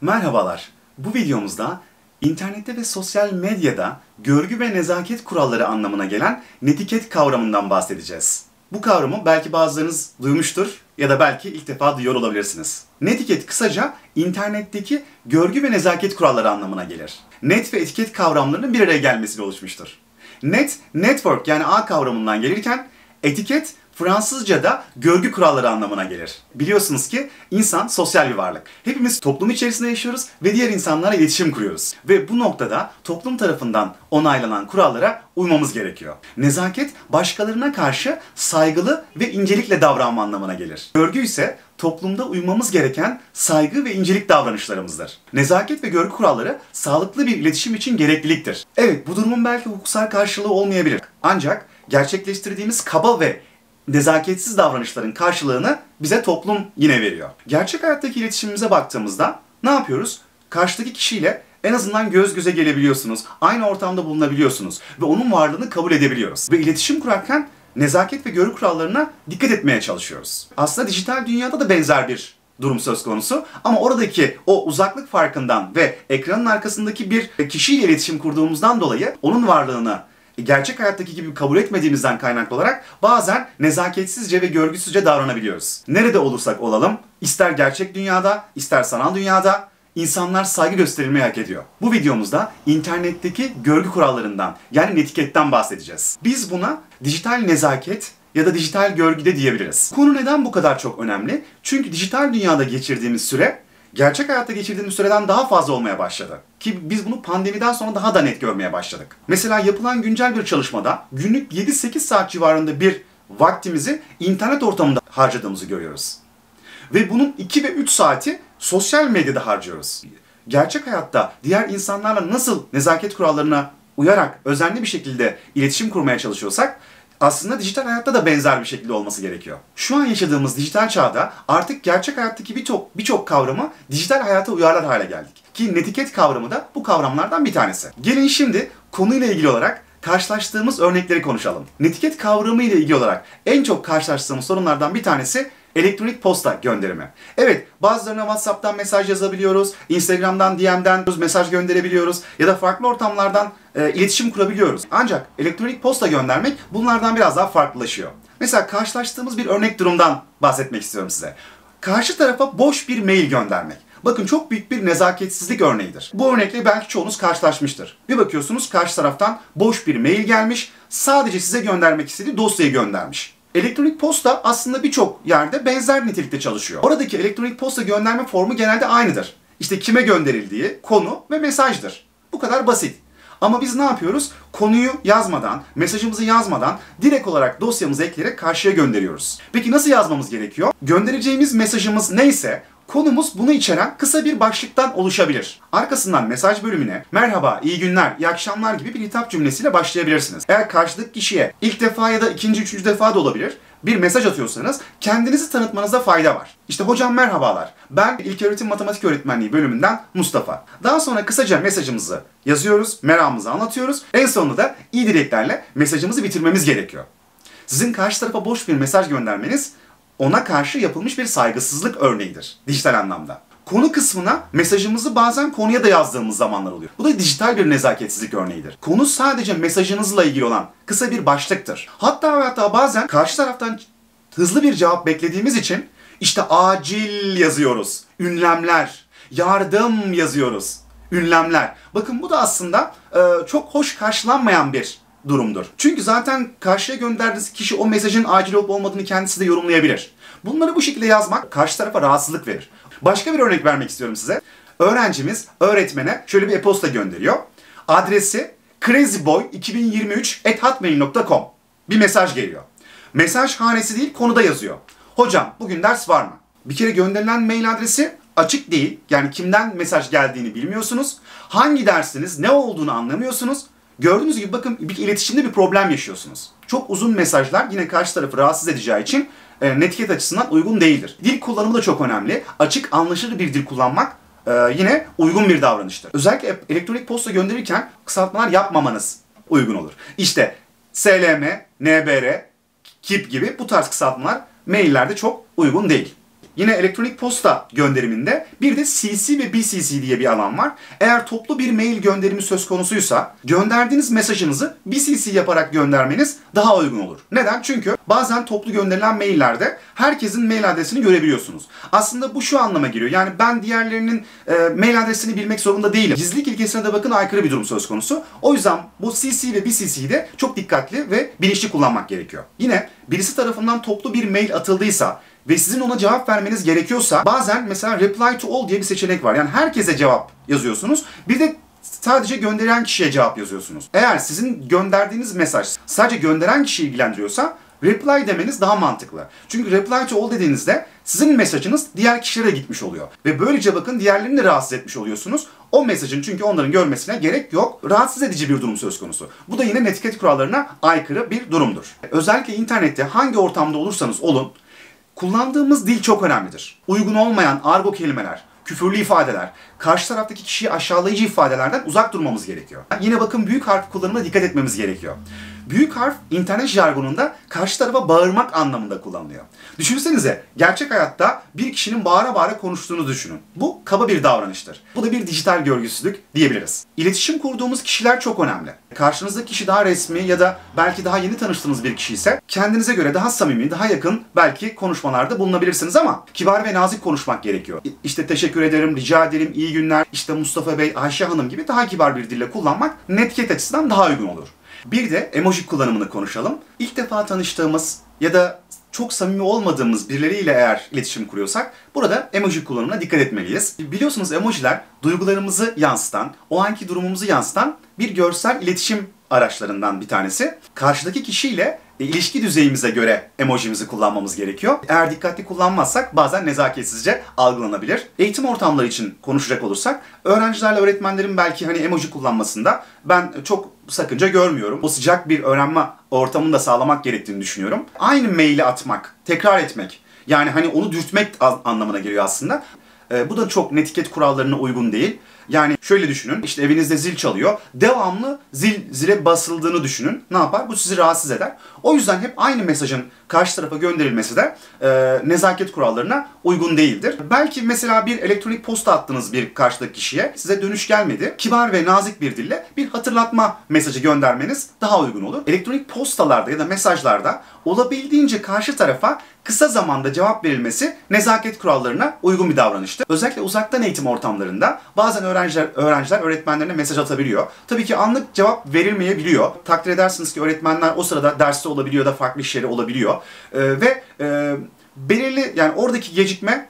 Merhabalar. Bu videomuzda internette ve sosyal medyada görgü ve nezaket kuralları anlamına gelen netiket kavramından bahsedeceğiz. Bu kavramı belki bazılarınız duymuştur ya da belki ilk defa duyuyor olabilirsiniz. Netiket kısaca internetteki görgü ve nezaket kuralları anlamına gelir. Net ve etiket kavramlarının bir araya gelmesiyle oluşmuştur. Net, network yani ağ kavramından gelirken etiket Fransızca'da görgü kuralları anlamına gelir. Biliyorsunuz ki insan sosyal bir varlık. Hepimiz toplum içerisinde yaşıyoruz ve diğer insanlarla iletişim kuruyoruz. Ve bu noktada toplum tarafından onaylanan kurallara uymamız gerekiyor. Nezaket başkalarına karşı saygılı ve incelikle davranma anlamına gelir. Görgü ise toplumda uymamız gereken saygı ve incelik davranışlarımızdır. Nezaket ve görgü kuralları sağlıklı bir iletişim için gerekliliktir. Evet bu durumun belki hukuksal karşılığı olmayabilir. Ancak gerçekleştirdiğimiz kaba ve nezaketsiz davranışların karşılığını bize toplum yine veriyor. Gerçek hayattaki iletişimimize baktığımızda ne yapıyoruz? Karşıdaki kişiyle en azından göz göze gelebiliyorsunuz. Aynı ortamda bulunabiliyorsunuz. Ve onun varlığını kabul edebiliyoruz. Ve iletişim kurarken nezaket ve görü kurallarına dikkat etmeye çalışıyoruz. Aslında dijital dünyada da benzer bir durum söz konusu. Ama oradaki o uzaklık farkından ve ekranın arkasındaki bir kişiyle iletişim kurduğumuzdan dolayı onun varlığını gerçek hayattaki gibi kabul etmediğimizden kaynaklı olarak bazen nezaketsizce ve görgüsüzce davranabiliyoruz. Nerede olursak olalım, ister gerçek dünyada, ister sanal dünyada insanlar saygı gösterilmeyi hak ediyor. Bu videomuzda internetteki görgü kurallarından yani netiketten bahsedeceğiz. Biz buna dijital nezaket ya da dijital görgü de diyebiliriz. Konu neden bu kadar çok önemli? Çünkü dijital dünyada geçirdiğimiz süre gerçek hayatta geçirdiğimiz süreden daha fazla olmaya başladı. Ki biz bunu pandemiden sonra daha da net görmeye başladık. Mesela yapılan güncel bir çalışmada günlük 7-8 saat civarında bir vaktimizi internet ortamında harcadığımızı görüyoruz. Ve bunun 2 ve 3 saati sosyal medyada harcıyoruz. Gerçek hayatta diğer insanlarla nasıl nezaket kurallarına uyarak özenli bir şekilde iletişim kurmaya çalışıyorsak aslında dijital hayatta da benzer bir şekilde olması gerekiyor. Şu an yaşadığımız dijital çağda artık gerçek hayattaki birçok birçok kavramı dijital hayata uyarlar hale geldik. Ki netiket kavramı da bu kavramlardan bir tanesi. Gelin şimdi konuyla ilgili olarak karşılaştığımız örnekleri konuşalım. Netiket kavramı ile ilgili olarak en çok karşılaştığımız sorunlardan bir tanesi elektronik posta gönderimi. Evet bazılarına WhatsApp'tan mesaj yazabiliyoruz, Instagram'dan DM'den mesaj gönderebiliyoruz ya da farklı ortamlardan e, iletişim kurabiliyoruz. Ancak elektronik posta göndermek bunlardan biraz daha farklılaşıyor. Mesela karşılaştığımız bir örnek durumdan bahsetmek istiyorum size. Karşı tarafa boş bir mail göndermek. Bakın çok büyük bir nezaketsizlik örneğidir. Bu örnekle belki çoğunuz karşılaşmıştır. Bir bakıyorsunuz karşı taraftan boş bir mail gelmiş, sadece size göndermek istediği dosyayı göndermiş. Elektronik posta aslında birçok yerde benzer nitelikte çalışıyor. Oradaki elektronik posta gönderme formu genelde aynıdır. İşte kime gönderildiği, konu ve mesajdır. Bu kadar basit. Ama biz ne yapıyoruz? Konuyu yazmadan, mesajımızı yazmadan direkt olarak dosyamızı ekleyerek karşıya gönderiyoruz. Peki nasıl yazmamız gerekiyor? Göndereceğimiz mesajımız neyse Konumuz bunu içeren kısa bir başlıktan oluşabilir. Arkasından mesaj bölümüne merhaba, iyi günler, iyi akşamlar gibi bir hitap cümlesiyle başlayabilirsiniz. Eğer karşıdaki kişiye ilk defa ya da ikinci, üçüncü defa da olabilir bir mesaj atıyorsanız kendinizi tanıtmanızda fayda var. İşte hocam merhabalar. Ben İlköğretim Matematik Öğretmenliği bölümünden Mustafa. Daha sonra kısaca mesajımızı yazıyoruz, meramımızı anlatıyoruz. En sonunda da iyi dileklerle mesajımızı bitirmemiz gerekiyor. Sizin karşı tarafa boş bir mesaj göndermeniz ona karşı yapılmış bir saygısızlık örneğidir dijital anlamda. Konu kısmına mesajımızı bazen konuya da yazdığımız zamanlar oluyor. Bu da dijital bir nezaketsizlik örneğidir. Konu sadece mesajınızla ilgili olan kısa bir başlıktır. Hatta hatta bazen karşı taraftan hızlı bir cevap beklediğimiz için işte acil yazıyoruz. Ünlemler, yardım yazıyoruz. Ünlemler. Bakın bu da aslında e, çok hoş karşılanmayan bir durumdur. Çünkü zaten karşıya gönderdiğiniz kişi o mesajın acil olup olmadığını kendisi de yorumlayabilir. Bunları bu şekilde yazmak karşı tarafa rahatsızlık verir. Başka bir örnek vermek istiyorum size. Öğrencimiz öğretmene şöyle bir e-posta gönderiyor. Adresi crazyboy2023@hotmail.com. Bir mesaj geliyor. Mesaj hanesi değil konuda yazıyor. Hocam bugün ders var mı? Bir kere gönderilen mail adresi açık değil. Yani kimden mesaj geldiğini bilmiyorsunuz. Hangi dersiniz, ne olduğunu anlamıyorsunuz. Gördüğünüz gibi bakın bir iletişimde bir problem yaşıyorsunuz. Çok uzun mesajlar yine karşı tarafı rahatsız edeceği için e, netiket açısından uygun değildir. Dil kullanımı da çok önemli. Açık, anlaşılır bir dil kullanmak e, yine uygun bir davranıştır. Özellikle elektronik posta gönderirken kısaltmalar yapmamanız uygun olur. İşte SLM, NBR, KIP gibi bu tarz kısaltmalar maillerde çok uygun değil. Yine elektronik posta gönderiminde bir de CC ve BCC diye bir alan var. Eğer toplu bir mail gönderimi söz konusuysa gönderdiğiniz mesajınızı BCC yaparak göndermeniz daha uygun olur. Neden? Çünkü bazen toplu gönderilen maillerde herkesin mail adresini görebiliyorsunuz. Aslında bu şu anlama geliyor. Yani ben diğerlerinin e, mail adresini bilmek zorunda değilim. Gizlilik ilkesine de bakın aykırı bir durum söz konusu. O yüzden bu CC ve BCC'yi de çok dikkatli ve bilinçli kullanmak gerekiyor. Yine birisi tarafından toplu bir mail atıldıysa ve sizin ona cevap vermeniz gerekiyorsa bazen mesela reply to all diye bir seçenek var. Yani herkese cevap yazıyorsunuz. Bir de sadece gönderen kişiye cevap yazıyorsunuz. Eğer sizin gönderdiğiniz mesaj sadece gönderen kişiyi ilgilendiriyorsa reply demeniz daha mantıklı. Çünkü reply to all dediğinizde sizin mesajınız diğer kişilere gitmiş oluyor. Ve böylece bakın diğerlerini de rahatsız etmiş oluyorsunuz. O mesajın çünkü onların görmesine gerek yok. Rahatsız edici bir durum söz konusu. Bu da yine netiket kurallarına aykırı bir durumdur. Özellikle internette hangi ortamda olursanız olun kullandığımız dil çok önemlidir. Uygun olmayan argo kelimeler, küfürlü ifadeler, karşı taraftaki kişiyi aşağılayıcı ifadelerden uzak durmamız gerekiyor. Yine bakın büyük harf kullanımına dikkat etmemiz gerekiyor. Büyük harf internet jargonunda karşı tarafa bağırmak anlamında kullanılıyor. Düşünsenize gerçek hayatta bir kişinin bağıra bağıra konuştuğunu düşünün. Bu kaba bir davranıştır. Bu da bir dijital görgüsüzlük diyebiliriz. İletişim kurduğumuz kişiler çok önemli. Karşınızdaki kişi daha resmi ya da belki daha yeni tanıştığınız bir kişi ise kendinize göre daha samimi, daha yakın belki konuşmalarda bulunabilirsiniz ama kibar ve nazik konuşmak gerekiyor. İşte teşekkür ederim, rica ederim, iyi günler, işte Mustafa Bey, Ayşe Hanım gibi daha kibar bir dille kullanmak netiket açısından daha uygun olur. Bir de emoji kullanımını konuşalım. İlk defa tanıştığımız ya da çok samimi olmadığımız birileriyle eğer iletişim kuruyorsak burada emoji kullanımına dikkat etmeliyiz. Biliyorsunuz emojiler duygularımızı yansıtan, o anki durumumuzu yansıtan bir görsel iletişim araçlarından bir tanesi. Karşıdaki kişiyle e, ilişki düzeyimize göre emojimizi kullanmamız gerekiyor. Eğer dikkatli kullanmazsak bazen nezaketsizce algılanabilir. Eğitim ortamları için konuşacak olursak öğrencilerle öğretmenlerin belki hani emoji kullanmasında ben çok sakınca görmüyorum. O sıcak bir öğrenme ortamını da sağlamak gerektiğini düşünüyorum. Aynı maili atmak, tekrar etmek yani hani onu dürtmek anlamına geliyor aslında. E, bu da çok netiket kurallarına uygun değil. Yani şöyle düşünün, işte evinizde zil çalıyor. Devamlı zil zile basıldığını düşünün. Ne yapar? Bu sizi rahatsız eder. O yüzden hep aynı mesajın karşı tarafa gönderilmesi de e, nezaket kurallarına uygun değildir. Belki mesela bir elektronik posta attınız bir karşıdaki kişiye, size dönüş gelmedi. Kibar ve nazik bir dille bir hatırlatma mesajı göndermeniz daha uygun olur. Elektronik postalarda ya da mesajlarda olabildiğince karşı tarafa kısa zamanda cevap verilmesi nezaket kurallarına uygun bir davranıştır. Özellikle uzaktan eğitim ortamlarında bazen öğrenciler öğrenciler öğretmenlerine mesaj atabiliyor. Tabii ki anlık cevap verilmeyebiliyor. Takdir edersiniz ki öğretmenler o sırada derste olabiliyor da farklı işleri E, ve e, belirli yani oradaki gecikme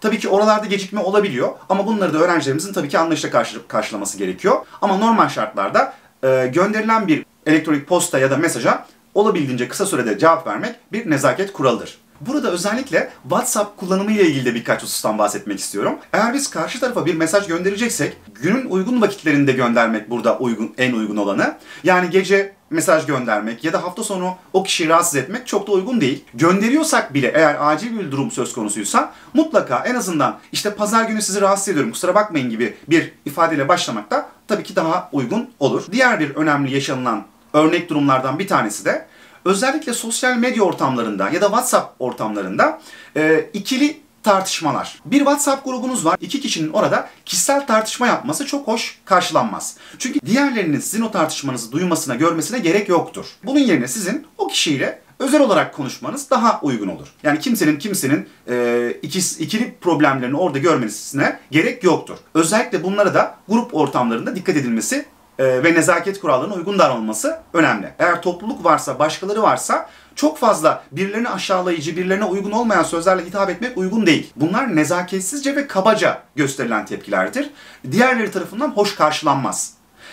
Tabii ki oralarda gecikme olabiliyor ama bunları da öğrencilerimizin tabii ki anlayışla karşı, karşılaması gerekiyor. Ama normal şartlarda e, gönderilen bir elektronik posta ya da mesaja olabildiğince kısa sürede cevap vermek bir nezaket kuralıdır. Burada özellikle WhatsApp kullanımı ile ilgili de birkaç husustan bahsetmek istiyorum. Eğer biz karşı tarafa bir mesaj göndereceksek günün uygun vakitlerinde göndermek burada uygun en uygun olanı. Yani gece mesaj göndermek ya da hafta sonu o kişiyi rahatsız etmek çok da uygun değil. Gönderiyorsak bile eğer acil bir durum söz konusuysa mutlaka en azından işte pazar günü sizi rahatsız ediyorum kusura bakmayın gibi bir ifadeyle başlamak da tabii ki daha uygun olur. Diğer bir önemli yaşanılan örnek durumlardan bir tanesi de özellikle sosyal medya ortamlarında ya da WhatsApp ortamlarında e, ikili tartışmalar. Bir WhatsApp grubunuz var. İki kişinin orada kişisel tartışma yapması çok hoş karşılanmaz. Çünkü diğerlerinin sizin o tartışmanızı duymasına, görmesine gerek yoktur. Bunun yerine sizin o kişiyle özel olarak konuşmanız daha uygun olur. Yani kimsenin kimsenin e, ikis, ikili problemlerini orada görmesine gerek yoktur. Özellikle bunlara da grup ortamlarında dikkat edilmesi ve nezaket kurallarına uygun davranılması önemli. Eğer topluluk varsa, başkaları varsa çok fazla birilerini aşağılayıcı, birilerine uygun olmayan sözlerle hitap etmek uygun değil. Bunlar nezaketsizce ve kabaca gösterilen tepkilerdir. Diğerleri tarafından hoş karşılanmaz.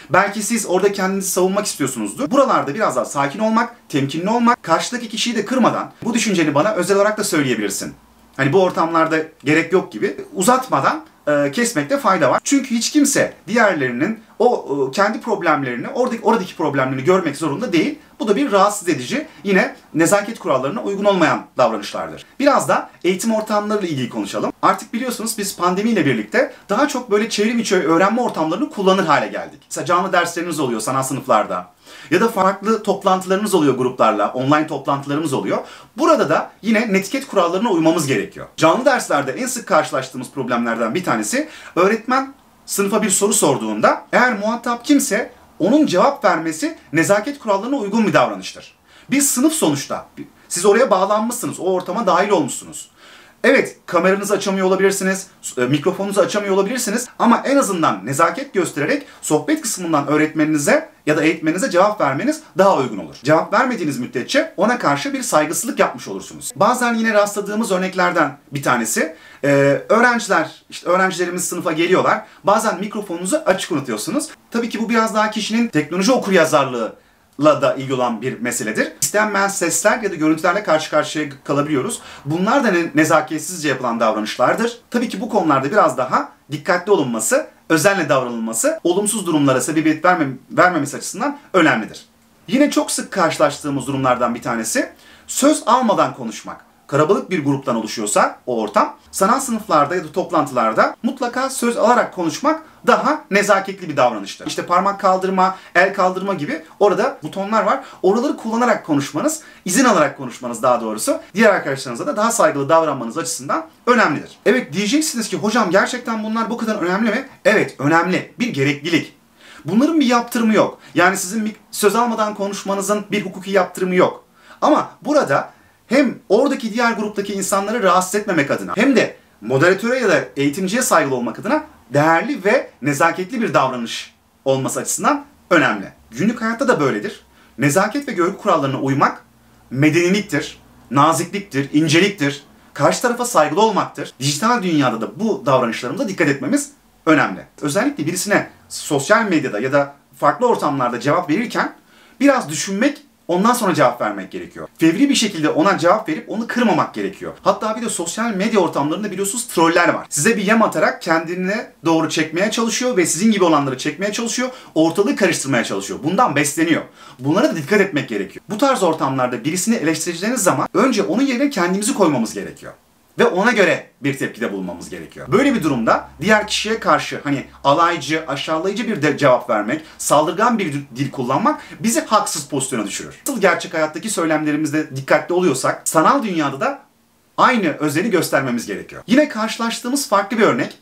Belki siz orada kendinizi savunmak istiyorsunuzdur. Buralarda biraz daha sakin olmak, temkinli olmak, karşıdaki kişiyi de kırmadan bu düşünceni bana özel olarak da söyleyebilirsin. Hani bu ortamlarda gerek yok gibi uzatmadan e, kesmekte fayda var. Çünkü hiç kimse diğerlerinin o e, kendi problemlerini, oradaki oradaki problemlerini görmek zorunda değil. Bu da bir rahatsız edici, yine nezaket kurallarına uygun olmayan davranışlardır. Biraz da eğitim ortamlarıyla ilgili konuşalım. Artık biliyorsunuz biz pandemiyle birlikte daha çok böyle çevrim içi öğrenme ortamlarını kullanır hale geldik. Mesela canlı dersleriniz oluyor sanat sınıflarda. Ya da farklı toplantılarımız oluyor gruplarla, online toplantılarımız oluyor. Burada da yine netiket kurallarına uymamız gerekiyor. Canlı derslerde en sık karşılaştığımız problemlerden bir tanesi öğretmen sınıfa bir soru sorduğunda eğer muhatap kimse onun cevap vermesi nezaket kurallarına uygun bir davranıştır. Bir sınıf sonuçta. Siz oraya bağlanmışsınız, o ortama dahil olmuşsunuz. Evet, kameranızı açamıyor olabilirsiniz, e, mikrofonunuzu açamıyor olabilirsiniz ama en azından nezaket göstererek sohbet kısmından öğretmeninize ya da eğitmeninize cevap vermeniz daha uygun olur. Cevap vermediğiniz müddetçe ona karşı bir saygısızlık yapmış olursunuz. Bazen yine rastladığımız örneklerden bir tanesi, e, öğrenciler, işte öğrencilerimiz sınıfa geliyorlar. Bazen mikrofonunuzu açık unutuyorsunuz. Tabii ki bu biraz daha kişinin teknoloji okuryazarlığı la da ilgili olan bir meseledir. İstenmeyen sesler ya da görüntülerle karşı karşıya kalabiliyoruz. Bunlar da ne, nezaketsizce yapılan davranışlardır. Tabii ki bu konularda biraz daha dikkatli olunması, özenle davranılması, olumsuz durumlara sebebiyet vermem vermemesi açısından önemlidir. Yine çok sık karşılaştığımız durumlardan bir tanesi söz almadan konuşmak karabalık bir gruptan oluşuyorsa o ortam, sanat sınıflarda ya da toplantılarda mutlaka söz alarak konuşmak daha nezaketli bir davranıştır. İşte parmak kaldırma, el kaldırma gibi orada butonlar var. Oraları kullanarak konuşmanız, izin alarak konuşmanız daha doğrusu diğer arkadaşlarınıza da daha saygılı davranmanız açısından önemlidir. Evet diyeceksiniz ki hocam gerçekten bunlar bu kadar önemli mi? Evet önemli. Bir gereklilik. Bunların bir yaptırımı yok. Yani sizin bir söz almadan konuşmanızın bir hukuki yaptırımı yok. Ama burada hem oradaki diğer gruptaki insanları rahatsız etmemek adına hem de moderatöre ya da eğitimciye saygılı olmak adına değerli ve nezaketli bir davranış olması açısından önemli. Günlük hayatta da böyledir. Nezaket ve görgü kurallarına uymak medeniliktir, nazikliktir, inceliktir, karşı tarafa saygılı olmaktır. Dijital dünyada da bu davranışlarımıza dikkat etmemiz önemli. Özellikle birisine sosyal medyada ya da farklı ortamlarda cevap verirken biraz düşünmek Ondan sonra cevap vermek gerekiyor. Fevri bir şekilde ona cevap verip onu kırmamak gerekiyor. Hatta bir de sosyal medya ortamlarında biliyorsunuz troller var. Size bir yem atarak kendine doğru çekmeye çalışıyor ve sizin gibi olanları çekmeye çalışıyor. Ortalığı karıştırmaya çalışıyor. Bundan besleniyor. Bunlara da dikkat etmek gerekiyor. Bu tarz ortamlarda birisini eleştireceğiniz zaman önce onun yerine kendimizi koymamız gerekiyor ve ona göre bir tepkide bulunmamız gerekiyor. Böyle bir durumda diğer kişiye karşı hani alaycı, aşağılayıcı bir de cevap vermek, saldırgan bir dil kullanmak bizi haksız pozisyona düşürür. Nasıl gerçek hayattaki söylemlerimizde dikkatli oluyorsak, sanal dünyada da aynı özeni göstermemiz gerekiyor. Yine karşılaştığımız farklı bir örnek,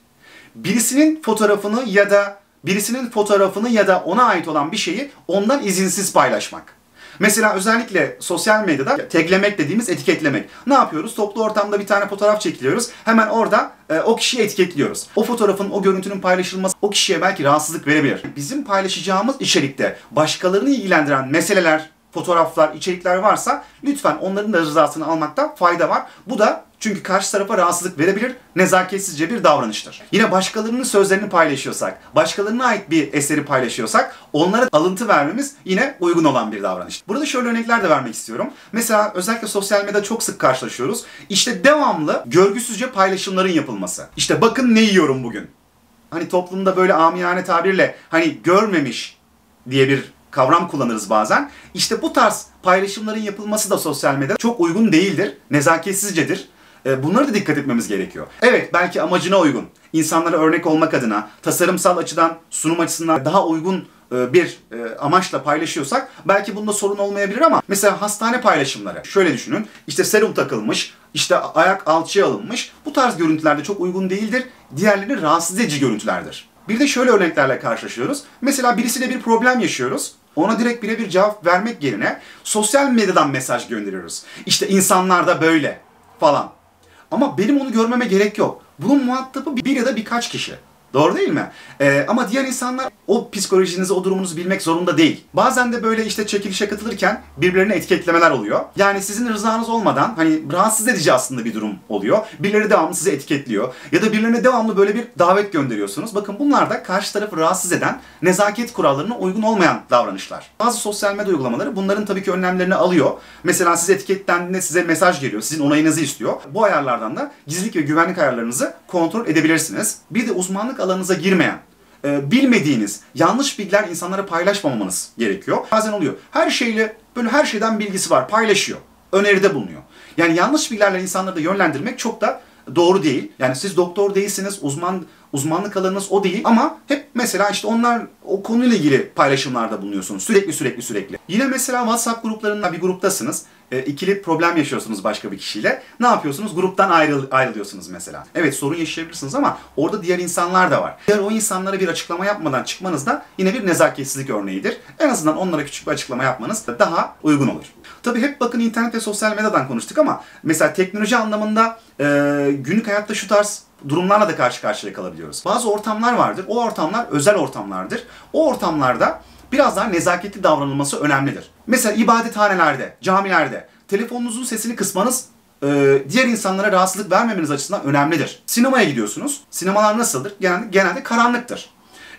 birisinin fotoğrafını ya da birisinin fotoğrafını ya da ona ait olan bir şeyi ondan izinsiz paylaşmak. Mesela özellikle sosyal medyada taglemek dediğimiz etiketlemek. Ne yapıyoruz? Toplu ortamda bir tane fotoğraf çekiliyoruz. Hemen orada e, o kişiyi etiketliyoruz. O fotoğrafın, o görüntünün paylaşılması o kişiye belki rahatsızlık verebilir. Bizim paylaşacağımız içerikte başkalarını ilgilendiren meseleler, fotoğraflar, içerikler varsa lütfen onların da rızasını almakta fayda var. Bu da çünkü karşı tarafa rahatsızlık verebilir, nezaketsizce bir davranıştır. Yine başkalarının sözlerini paylaşıyorsak, başkalarına ait bir eseri paylaşıyorsak onlara alıntı vermemiz yine uygun olan bir davranış. Burada şöyle örnekler de vermek istiyorum. Mesela özellikle sosyal medyada çok sık karşılaşıyoruz. İşte devamlı görgüsüzce paylaşımların yapılması. İşte bakın ne yiyorum bugün. Hani toplumda böyle amiyane tabirle hani görmemiş diye bir kavram kullanırız bazen. İşte bu tarz paylaşımların yapılması da sosyal medyada çok uygun değildir, nezaketsizcedir. E, bunları da dikkat etmemiz gerekiyor. Evet belki amacına uygun, insanlara örnek olmak adına, tasarımsal açıdan, sunum açısından daha uygun e, bir e, amaçla paylaşıyorsak belki bunda sorun olmayabilir ama mesela hastane paylaşımları. Şöyle düşünün. işte serum takılmış, işte ayak alçıya alınmış. Bu tarz görüntülerde çok uygun değildir. Diğerleri rahatsız edici görüntülerdir. Bir de şöyle örneklerle karşılaşıyoruz. Mesela birisiyle bir problem yaşıyoruz. Ona direkt birebir cevap vermek yerine sosyal medyadan mesaj gönderiyoruz. İşte insanlar da böyle falan. Ama benim onu görmeme gerek yok. Bunun muhatabı bir ya da birkaç kişi. Doğru değil mi? Ee, ama diğer insanlar o psikolojinizi, o durumunuzu bilmek zorunda değil. Bazen de böyle işte çekilişe katılırken birbirlerine etiketlemeler oluyor. Yani sizin rızanız olmadan hani rahatsız edici aslında bir durum oluyor. Birileri devamlı sizi etiketliyor. Ya da birilerine devamlı böyle bir davet gönderiyorsunuz. Bakın bunlar da karşı tarafı rahatsız eden, nezaket kurallarına uygun olmayan davranışlar. Bazı sosyal medya uygulamaları bunların tabii ki önlemlerini alıyor. Mesela siz etiketlendiğinde size mesaj geliyor. Sizin onayınızı istiyor. Bu ayarlardan da gizlilik ve güvenlik ayarlarınızı kontrol edebilirsiniz. Bir de uzmanlık alanınıza girmeyen e, bilmediğiniz yanlış bilgiler insanlara paylaşmamanız gerekiyor. Bazen oluyor. Her şeyle böyle her şeyden bilgisi var, paylaşıyor. Öneride bulunuyor. Yani yanlış bilgilerle insanları da yönlendirmek çok da doğru değil. Yani siz doktor değilsiniz, uzman uzmanlık alanınız o değil ama hep mesela işte onlar o konuyla ilgili paylaşımlarda bulunuyorsunuz. Sürekli sürekli sürekli. Yine mesela WhatsApp gruplarında bir gruptasınız. E, ikili problem yaşıyorsunuz başka bir kişiyle. Ne yapıyorsunuz? Gruptan ayrıl ayrılıyorsunuz mesela. Evet sorun yaşayabilirsiniz ama orada diğer insanlar da var. Diğer o insanlara bir açıklama yapmadan çıkmanız da yine bir nezaketsizlik örneğidir. En azından onlara küçük bir açıklama yapmanız da daha uygun olur. Tabii hep bakın internet ve sosyal medyadan konuştuk ama mesela teknoloji anlamında e, günlük hayatta şu tarz durumlarla da karşı karşıya kalabiliyoruz. Bazı ortamlar vardır. O ortamlar özel ortamlardır. O ortamlarda biraz daha nezaketli davranılması önemlidir. Mesela ibadethanelerde, camilerde telefonunuzun sesini kısmanız e, diğer insanlara rahatsızlık vermemeniz açısından önemlidir. Sinemaya gidiyorsunuz. Sinemalar nasıldır? Genelde, genelde karanlıktır.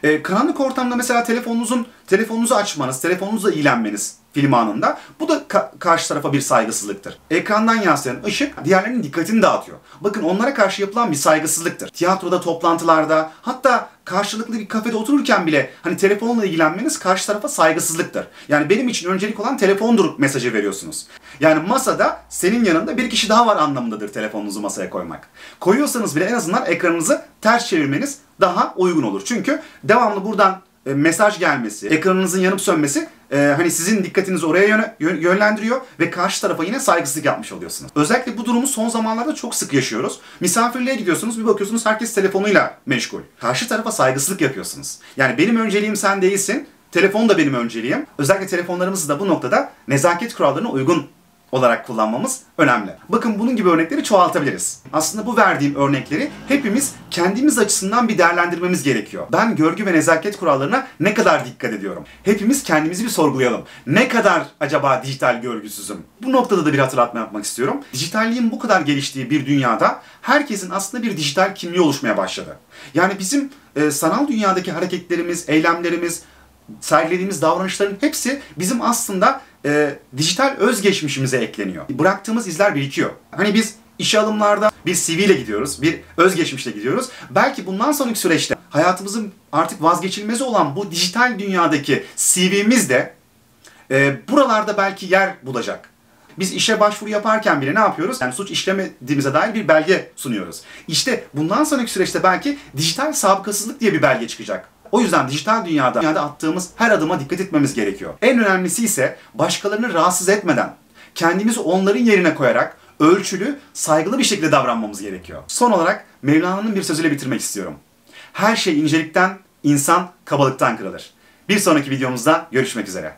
E, karanlık ortamda mesela telefonunuzun telefonunuzu açmanız, telefonunuzla ilgilenmeniz film anında bu da ka- karşı tarafa bir saygısızlıktır. Ekrandan yansıyan ışık diğerlerinin dikkatini dağıtıyor. Bakın onlara karşı yapılan bir saygısızlıktır. Tiyatroda, toplantılarda hatta karşılıklı bir kafede otururken bile hani telefonla ilgilenmeniz karşı tarafa saygısızlıktır. Yani benim için öncelik olan telefondur mesajı veriyorsunuz. Yani masada senin yanında bir kişi daha var anlamındadır telefonunuzu masaya koymak. Koyuyorsanız bile en azından ekranınızı ters çevirmeniz daha uygun olur. Çünkü devamlı buradan e, mesaj gelmesi, ekranınızın yanıp sönmesi e, hani sizin dikkatinizi oraya yöne, yönlendiriyor ve karşı tarafa yine saygısızlık yapmış oluyorsunuz. Özellikle bu durumu son zamanlarda çok sık yaşıyoruz. Misafirliğe gidiyorsunuz bir bakıyorsunuz herkes telefonuyla meşgul. Karşı tarafa saygısızlık yapıyorsunuz. Yani benim önceliğim sen değilsin. Telefon da benim önceliğim. Özellikle telefonlarımızı da bu noktada nezaket kurallarına uygun olarak kullanmamız önemli. Bakın bunun gibi örnekleri çoğaltabiliriz. Aslında bu verdiğim örnekleri hepimiz kendimiz açısından bir değerlendirmemiz gerekiyor. Ben görgü ve nezaket kurallarına ne kadar dikkat ediyorum? Hepimiz kendimizi bir sorgulayalım. Ne kadar acaba dijital görgüsüzüm? Bu noktada da bir hatırlatma yapmak istiyorum. Dijitalliğin bu kadar geliştiği bir dünyada herkesin aslında bir dijital kimliği oluşmaya başladı. Yani bizim e, sanal dünyadaki hareketlerimiz, eylemlerimiz, sergilediğimiz davranışların hepsi bizim aslında e, dijital özgeçmişimize ekleniyor. Bıraktığımız izler birikiyor. Hani biz işe alımlarda bir CV ile gidiyoruz, bir özgeçmişle gidiyoruz. Belki bundan sonraki süreçte hayatımızın artık vazgeçilmezi olan bu dijital dünyadaki CV'miz de e, buralarda belki yer bulacak. Biz işe başvuru yaparken bile ne yapıyoruz? Yani suç işlemediğimize dair bir belge sunuyoruz. İşte bundan sonraki süreçte belki dijital sabıkasızlık diye bir belge çıkacak. O yüzden dijital dünyada, dünyada attığımız her adıma dikkat etmemiz gerekiyor. En önemlisi ise başkalarını rahatsız etmeden, kendimizi onların yerine koyarak ölçülü, saygılı bir şekilde davranmamız gerekiyor. Son olarak Mevlana'nın bir sözüyle bitirmek istiyorum. Her şey incelikten, insan kabalıktan kırılır. Bir sonraki videomuzda görüşmek üzere.